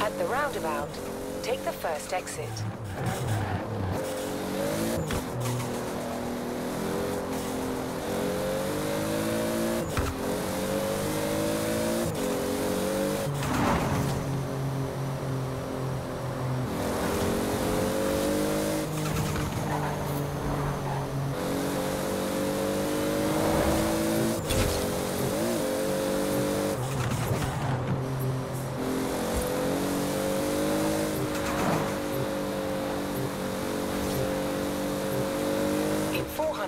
At the roundabout, take the first exit.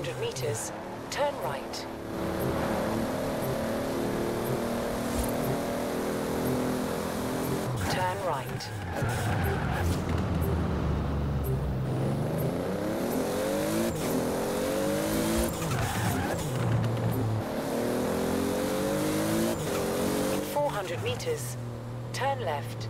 In 400 meters, turn right. Turn right. In 400 meters, turn left.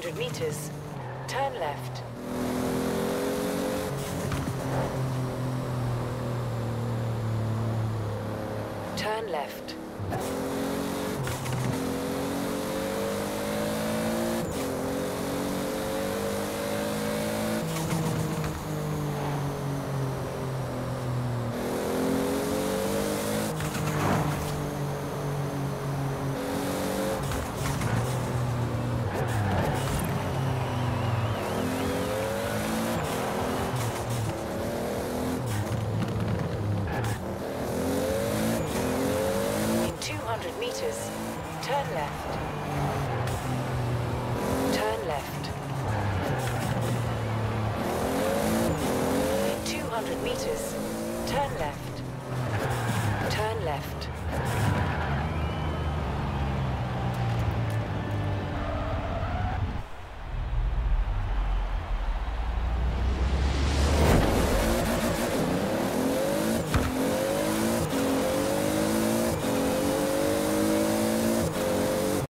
200 meters, turn left. Turn left. Turn left. Turn left. In 200 meters, turn left.